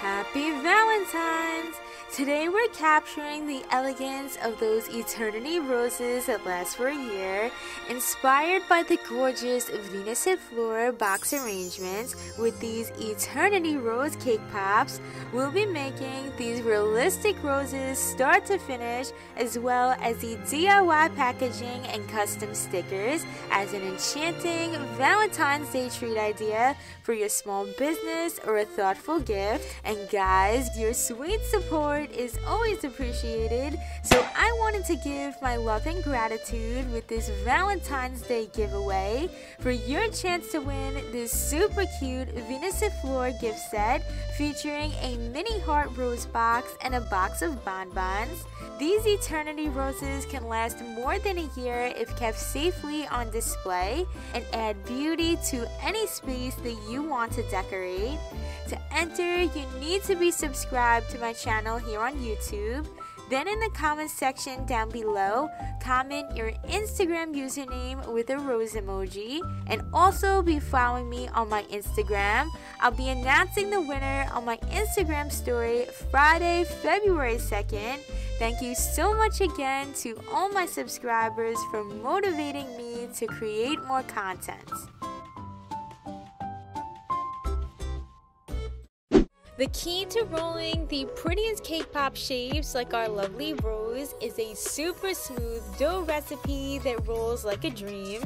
Happy Valentine's! Today we're capturing the elegance of those eternity roses that last for a year, inspired by the gorgeous Venus et Fleur box arrangements with these eternity rose cake pops. We'll be making these realistic roses start to finish, as well as the DIY packaging and custom stickers as an enchanting Valentine's Day treat idea for your small business or a thoughtful gift. And guys, your sweet support is always appreciated. So I wanted to give my love and gratitude with this Valentine's Day giveaway for your chance to win this super cute Venus Fleur gift set featuring a mini heart rose box and a box of bonbons. These eternity roses can last more than a year if kept safely on display and add beauty to any space that you want to decorate. To enter, you need to be subscribed to my channel here on YouTube. Then in the comment section down below, comment your Instagram username with a rose emoji and also be following me on my Instagram. I'll be announcing the winner on my Instagram story Friday, February 2nd. Thank you so much again to all my subscribers for motivating me to create more content. The key to rolling the prettiest cake pop shapes like our lovely rose is a super smooth dough recipe that rolls like a dream.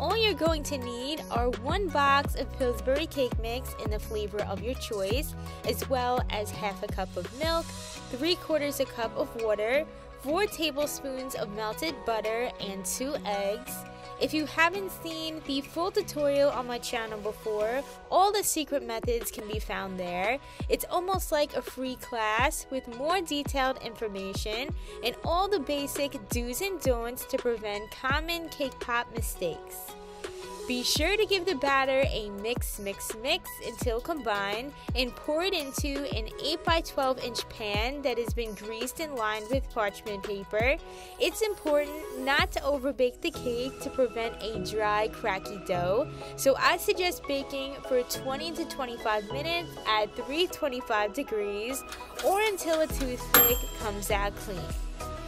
All you're going to need are one box of Pillsbury cake mix in the flavor of your choice, as well as half a cup of milk, three quarters a cup of water, four tablespoons of melted butter, and two eggs. If you haven't seen the full tutorial on my channel before, all the secret methods can be found there. It's almost like a free class with more detailed information and all the basic do's and don'ts to prevent common cake pop mistakes. Be sure to give the batter a mix, mix, mix until combined and pour it into an 8 by 12 inch pan that has been greased and lined with parchment paper. It's important not to overbake the cake to prevent a dry, cracky dough. So I suggest baking for 20 to 25 minutes at 325 degrees or until a toothpick comes out clean.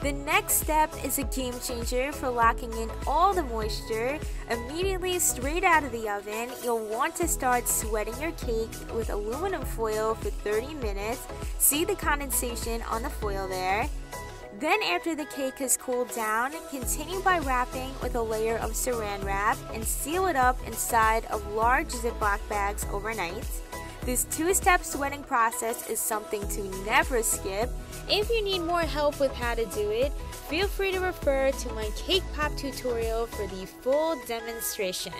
The next step is a game changer for locking in all the moisture. Immediately straight out of the oven, you'll want to start sweating your cake with aluminum foil for 30 minutes. See the condensation on the foil there. Then after the cake has cooled down, continue by wrapping with a layer of saran wrap and seal it up inside of large Ziploc bags overnight. This two-step sweating process is something to never skip. If you need more help with how to do it, feel free to refer to my cake pop tutorial for the full demonstration.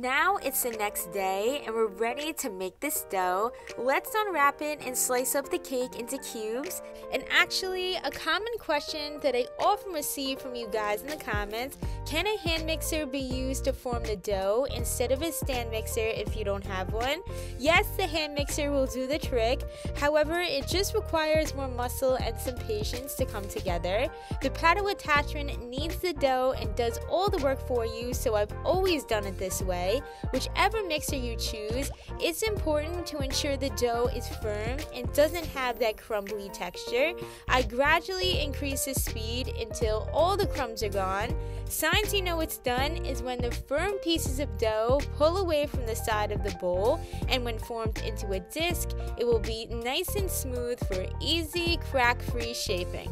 Now it's the next day and we're ready to make this dough. Let's unwrap it and slice up the cake into cubes. And actually, a common question that I often receive from you guys in the comments, can a hand mixer be used to form the dough instead of a stand mixer if you don't have one? Yes, the hand mixer will do the trick. However, it just requires more muscle and some patience to come together. The paddle attachment kneads the dough and does all the work for you, so I've always done it this way whichever mixer you choose, it's important to ensure the dough is firm and doesn't have that crumbly texture. I gradually increase the speed until all the crumbs are gone. Signs you know it's done is when the firm pieces of dough pull away from the side of the bowl, and when formed into a disc, it will be nice and smooth for easy, crack free shaping.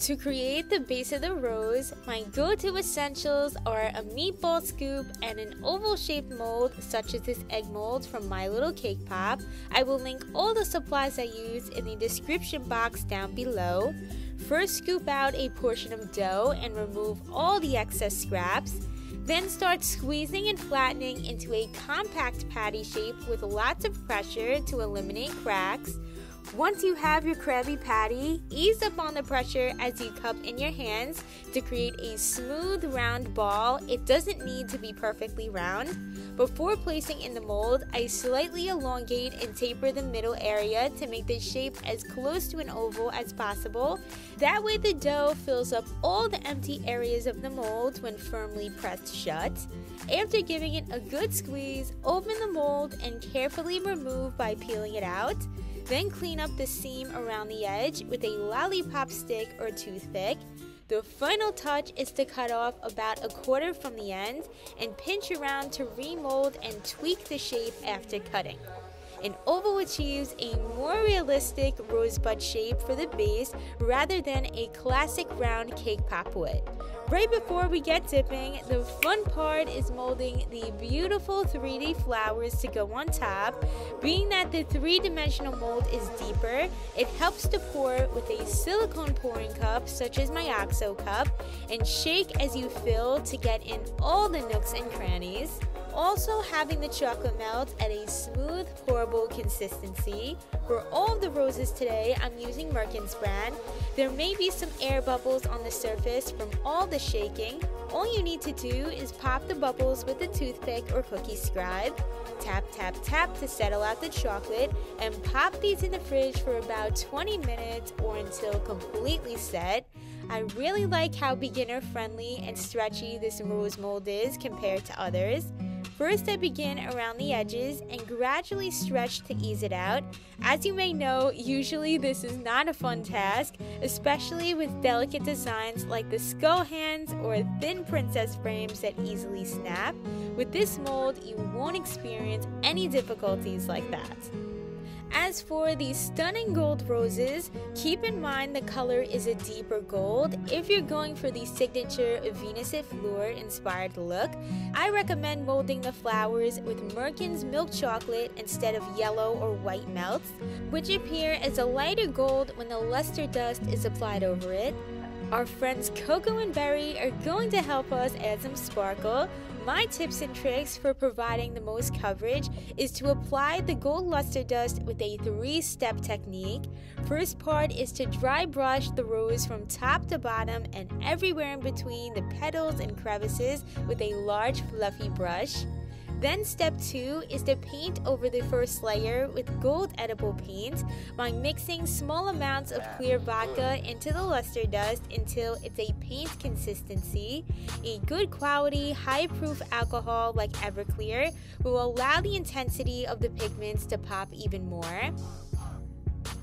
To create the base of the rose, my go-to essentials are a meatball scoop and an oval-shaped mold such as this egg mold from My Little Cake Pop. I will link all the supplies I use in the description box down below. First scoop out a portion of dough and remove all the excess scraps. Then start squeezing and flattening into a compact patty shape with lots of pressure to eliminate cracks. Once you have your Krabby Patty, ease up on the pressure as you cup in your hands to create a smooth round ball. It doesn't need to be perfectly round. Before placing in the mold, I slightly elongate and taper the middle area to make the shape as close to an oval as possible. That way the dough fills up all the empty areas of the mold when firmly pressed shut. After giving it a good squeeze, open the mold and carefully remove by peeling it out. Then clean up the seam around the edge with a lollipop stick or toothpick. The final touch is to cut off about a quarter from the end and pinch around to remold and tweak the shape after cutting. An oval achieves a more realistic rosebud shape for the base rather than a classic round cake pop would. Right before we get dipping, the fun part is molding the beautiful 3D flowers to go on top. Being that the three-dimensional mold is deeper, it helps to pour with a silicone pouring cup such as my OXO cup and shake as you fill to get in all the nooks and crannies. Also having the chocolate melt at a smooth pourable consistency. For all of the roses today, I'm using Merckens brand. There may be some air bubbles on the surface from all the shaking. All you need to do is pop the bubbles with a toothpick or cookie scribe. Tap, tap, tap to settle out the chocolate and pop these in the fridge for about 20 minutes or until completely set. I really like how beginner friendly and stretchy this rose mold is compared to others. First, I begin around the edges and gradually stretch to ease it out. As you may know, usually this is not a fun task, especially with delicate designs like the skull hands or thin princess frames that easily snap. With this mold, you won't experience any difficulties like that. As for these stunning gold roses, keep in mind the color is a deeper gold. If you're going for the signature Venus et Fleur inspired look, I recommend molding the flowers with Merckens milk chocolate instead of yellow or white melts, which appear as a lighter gold when the luster dust is applied over it. Our friends Coco and Berry are going to help us add some sparkle. My tips and tricks for providing the most coverage is to apply the gold luster dust with a three step technique. First part is to dry brush the rose from top to bottom and everywhere in between the petals and crevices with a large fluffy brush. Then step 2 is to paint over the first layer with gold edible paint by mixing small amounts of clear vodka into the luster dust until it's a paint consistency. A good quality, high proof alcohol like Everclear will allow the intensity of the pigments to pop even more.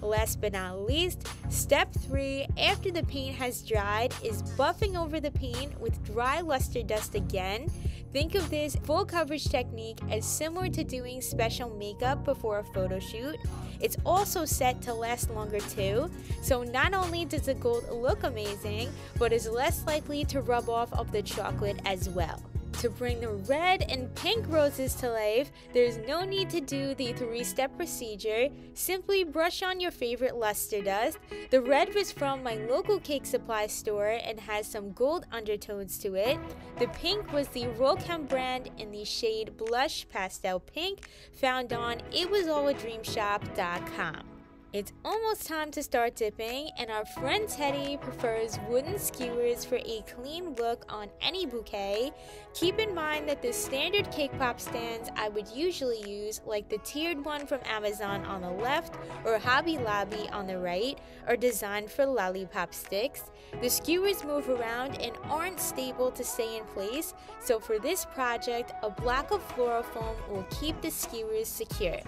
Last but not least, step 3 after the paint has dried is buffing over the paint with dry luster dust again. Think of this full coverage technique as similar to doing special makeup before a photo shoot. It's also set to last longer too, so not only does the gold look amazing, but is less likely to rub off of the chocolate as well. To bring the red and pink roses to life, there's no need to do the three step procedure. Simply brush on your favorite luster dust. The red was from my local cake supply store and has some gold undertones to it. The pink was the Rolkem brand in the shade Blush Pastel Pink, found on itwasalladreamshop.com. It's almost time to start dipping, and our friend Teddy prefers wooden skewers for a clean look on any bouquet. Keep in mind that the standard cake pop stands I would usually use, like the tiered one from Amazon on the left or Hobby Lobby on the right, are designed for lollipop sticks. The skewers move around and aren't stable to stay in place, so for this project, a block of floral foam will keep the skewers secure.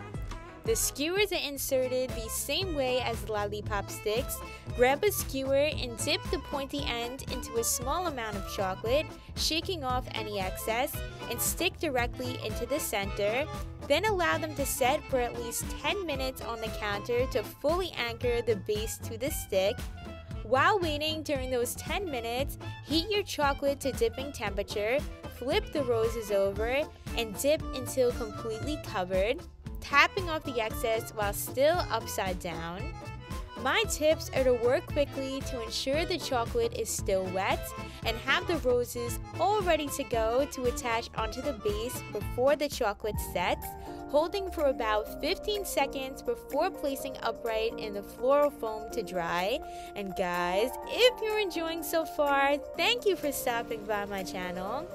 The skewers are inserted the same way as lollipop sticks. Grab a skewer and dip the pointy end into a small amount of chocolate, shaking off any excess, and stick directly into the center. Then allow them to set for at least 10 minutes on the counter to fully anchor the base to the stick. While waiting during those 10 minutes, heat your chocolate to dipping temperature, flip the roses over, and dip until completely covered tapping off the excess while still upside down. My tips are to work quickly to ensure the chocolate is still wet and have the roses all ready to go to attach onto the base before the chocolate sets, holding for about 15 seconds before placing upright in the floral foam to dry. And guys, if you're enjoying so far, thank you for stopping by my channel.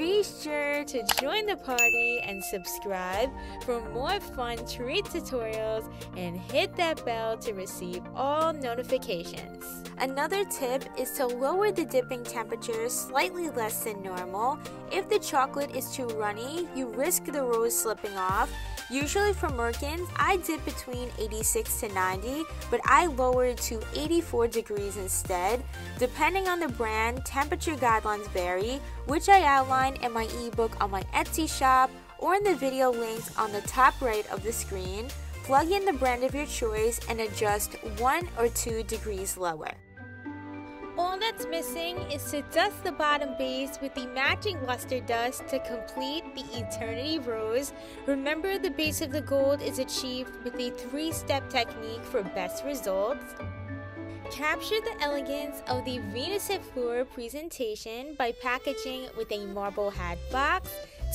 Be sure to join the party and subscribe for more fun treat tutorials and hit that bell to receive all notifications. Another tip is to lower the dipping temperature slightly less than normal. If the chocolate is too runny, you risk the rose slipping off. Usually for Merckens, I dip between 86 to 90, but I lower it to 84 degrees instead. Depending on the brand, temperature guidelines vary, which I outline in my ebook on my Etsy shop or in the video links on the top right of the screen. Plug in the brand of your choice and adjust 1 or 2 degrees lower. All that's missing is to dust the bottom base with the matching luster dust to complete the Eternity Rose. Remember the base of the gold is achieved with a three-step technique for best results. Capture the elegance of the Venus et Fleur presentation by packaging with a marble hat box,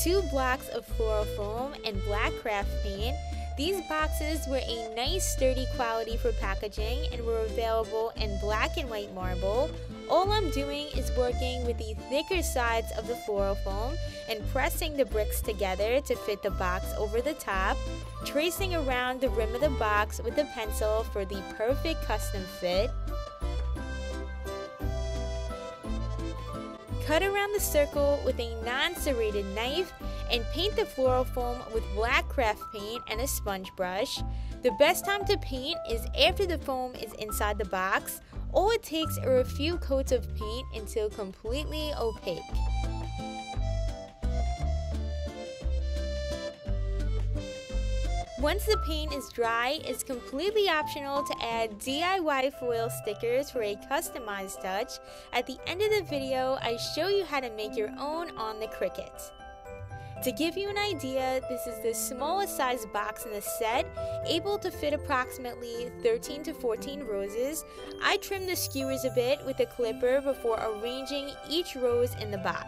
two blocks of floral foam, and black craft paint. These boxes were a nice sturdy quality for packaging and were available in black and white marble. All I'm doing is working with the thicker sides of the floral foam and pressing the bricks together to fit the box over the top, tracing around the rim of the box with a pencil for the perfect custom fit, Cut around the circle with a non-serrated knife and paint the floral foam with black craft paint and a sponge brush. The best time to paint is after the foam is inside the box. All it takes are a few coats of paint until completely opaque. Once the paint is dry, it's completely optional to add DIY foil stickers for a customized touch. At the end of the video, I show you how to make your own on the Cricut. To give you an idea, this is the smallest size box in the set, able to fit approximately 13 to 14 roses. I trimmed the skewers a bit with a clipper before arranging each rose in the box.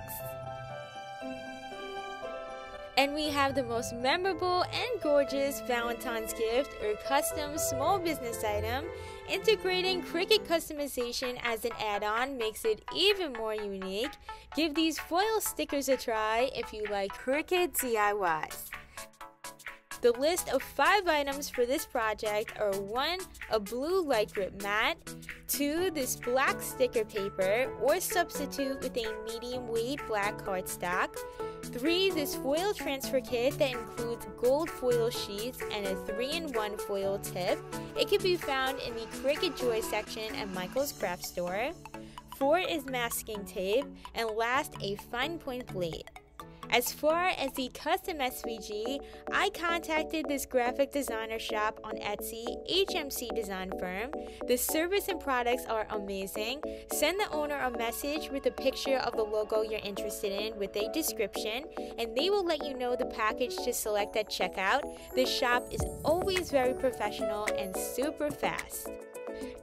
And we have the most memorable and gorgeous Valentine's gift or custom small business item. Integrating Cricut customization as an add-on makes it even more unique. Give these foil stickers a try if you like Cricut DIYs. The list of five items for this project are 1. A blue light grip mat 2. This black sticker paper or substitute with a medium weight black cardstock 3. This foil transfer kit that includes gold foil sheets and a 3-in-1 foil tip. It can be found in the Cricut Joy section at Michael's Craft Store. 4 is masking tape, and last, a fine point blade. As far as the custom SVG, I contacted this graphic designer shop on Etsy, HMC Design Firm. The service and products are amazing. Send the owner a message with a picture of the logo you're interested in with a description, and they will let you know the package to select at checkout. The shop is always very professional and super fast.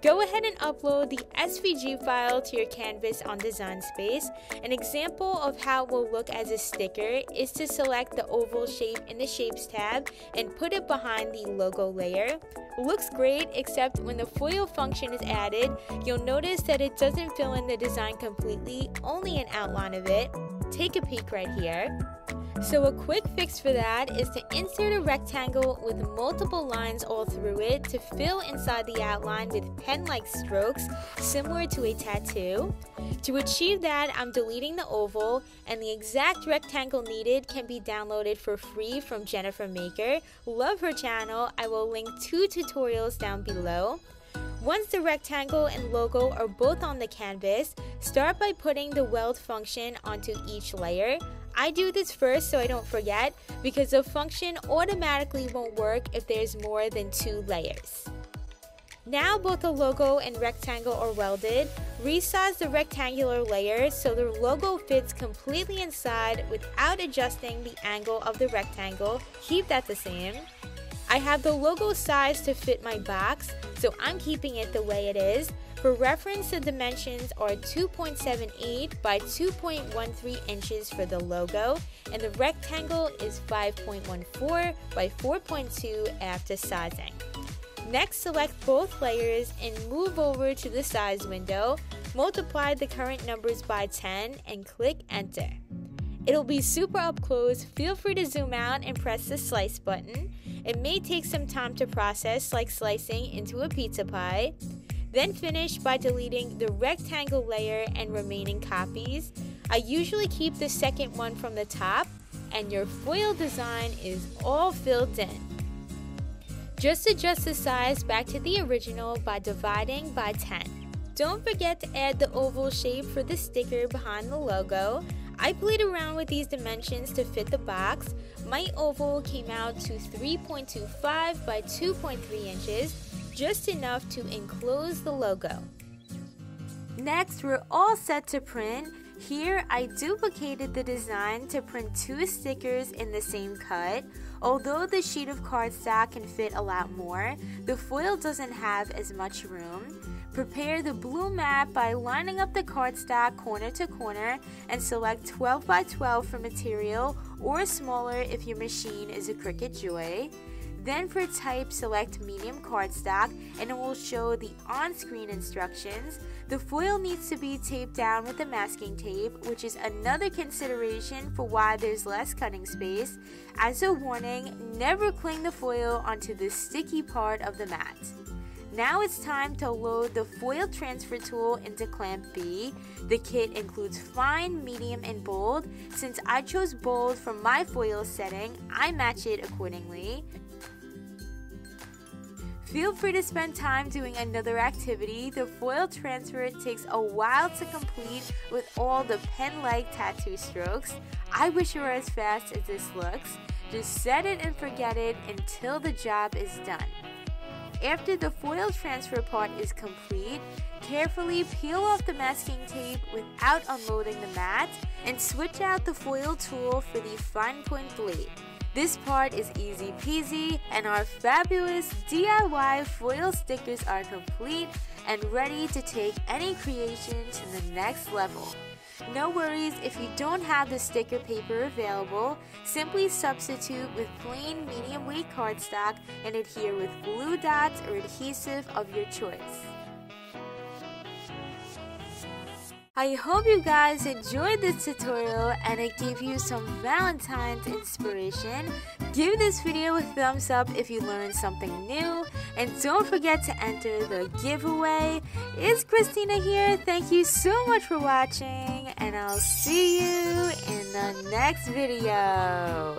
Go ahead and upload the SVG file to your canvas on Design Space. An example of how it will look as a sticker is to select the oval shape in the Shapes tab and put it behind the logo layer. Looks great except when the foil function is added, you'll notice that it doesn't fill in the design completely, only an outline of it. Take a peek right here. So a quick fix for that is to insert a rectangle with multiple lines all through it to fill inside the outline with pen-like strokes similar to a tattoo. To achieve that, I'm deleting the oval and the exact rectangle needed can be downloaded for free from Jennifer Maker. Love her channel. I will link two tutorials down below. Once the rectangle and logo are both on the canvas, start by putting the weld function onto each layer. I do this first so I don't forget because the function automatically won't work if there's more than two layers. Now both the logo and rectangle are welded, resize the rectangular layer so the logo fits completely inside without adjusting the angle of the rectangle, keep that the same. I have the logo size to fit my box, so I'm keeping it the way it is. For reference, the dimensions are 2.78 by 2.13 inches for the logo, and the rectangle is 5.14 by 4.2 after sizing. Next, select both layers and move over to the size window. Multiply the current numbers by 10 and click enter. It'll be super up close. Feel free to zoom out and press the slice button. It may take some time to process, like slicing into a pizza pie. Then finish by deleting the rectangle layer and remaining copies. I usually keep the second one from the top and your foil design is all filled in. Just adjust the size back to the original by dividing by 10. Don't forget to add the oval shape for the sticker behind the logo. I played around with these dimensions to fit the box. My oval came out to 3.25 by 2.3 inches just enough to enclose the logo. Next, we're all set to print. Here, I duplicated the design to print two stickers in the same cut. Although the sheet of cardstock can fit a lot more, the foil doesn't have as much room. Prepare the blue mat by lining up the cardstock corner to corner and select 12 by 12 for material or smaller if your machine is a Cricut Joy. Then for type, select medium cardstock and it will show the on-screen instructions. The foil needs to be taped down with the masking tape, which is another consideration for why there's less cutting space. As a warning, never cling the foil onto the sticky part of the mat. Now it's time to load the foil transfer tool into clamp B. The kit includes fine, medium, and bold. Since I chose bold for my foil setting, I match it accordingly. Feel free to spend time doing another activity. The foil transfer takes a while to complete with all the pen-like tattoo strokes. I wish it were as fast as this looks. Just set it and forget it until the job is done. After the foil transfer part is complete, carefully peel off the masking tape without unloading the mat and switch out the foil tool for the fine point blade. This part is easy peasy and our fabulous DIY foil stickers are complete and ready to take any creation to the next level. No worries if you don't have the sticker paper available, simply substitute with plain medium weight cardstock and adhere with glue dots or adhesive of your choice. I hope you guys enjoyed this tutorial and it gave you some Valentine's inspiration. Give this video a thumbs up if you learned something new and don't forget to enter the giveaway. It's Cristina here. Thank you so much for watching and I'll see you in the next video.